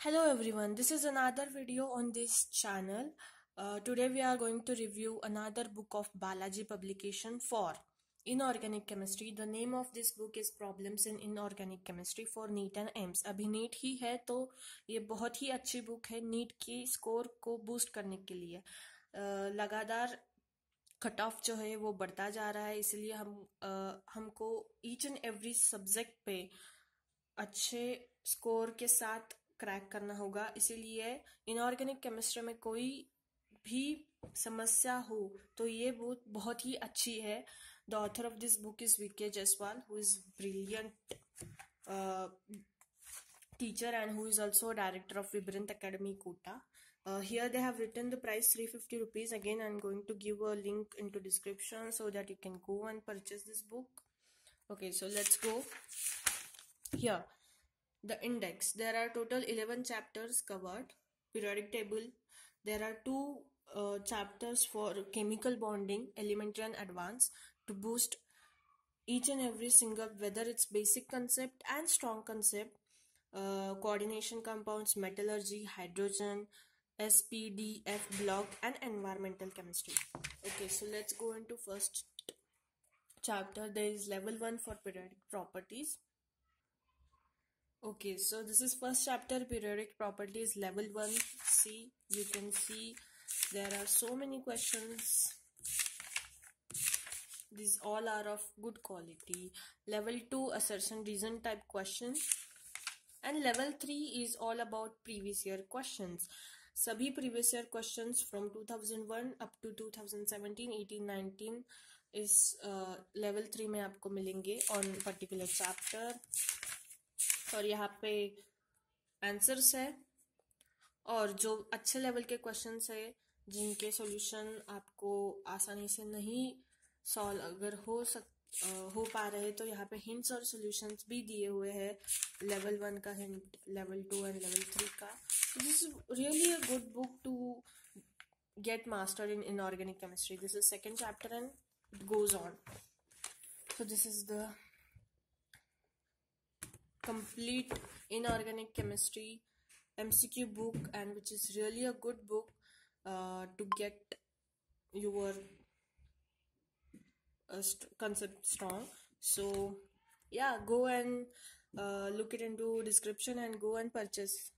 Hello everyone, this is another video on this channel. Uh, today we are going to review another book of Balaji publication for inorganic chemistry. The name of this book is Problems in Inorganic Chemistry for NEET and AIMS. अभी NEET ही है तो ये बहुत ही अच्छी book है NEET की स्कोर को बूस्ट करने के लिए uh, लगातार कट ऑफ़ जो है वो बढ़ता जा रहा है इसलिए हम uh, हमको ईच एंड एवरी सब्जेक्ट पे अच्छे स्कोर के साथ क्रैक करना होगा। इसीलिए इनऑर्गेनिक केमिस्ट्री में कोई भी समस्या हो तो ये बुक बहुत ही अच्छी है। The author of this book is V K Jaswal who is brilliant teacher and who is also director of Vibrant academy Kota here they have return the price three fifty rupees again I am going to give a link in to description so that you can go and purchase this book okay so let's go here The index. There are total 11 chapters covered. Periodic table. There are two uh, chapters for chemical bonding, elementary and advanced, to boost each and every single, whether it's basic concept and strong concept, uh, coordination compounds, metallurgy, hydrogen, SPDF block, and environmental chemistry. Okay, so let's go into first chapter. There is level 1 for periodic properties Okay, so this is first chapter periodic properties level 1 see you can see there are so many questions these all are of good quality level 2 assertion reason type questions and level 3 is all about previous year questions सभी previous year questions from 2001 up to 2017 18 19 इस level three में आपको मिलेंगे on particular chapter और यहाँ पे answers है। और जो अच्छे लेवल के क्वेश्चंस है, जिनके सॉल्यूशन आपको आसानी से नहीं सॉल्व अगर हो सक हो पा रहे तो यहाँ पे हिंट्स और सॉल्यूशंस भी दिए हुए हैं लेवल वन का hint level two and level three का। This is really a good book to get master in inorganic chemistry this is second chapter and it goes on so this is the complete inorganic chemistry MCQ book and which is really a good book uh, to get your uh, st concept strong. So yeah go and uh, look it into description and go and purchase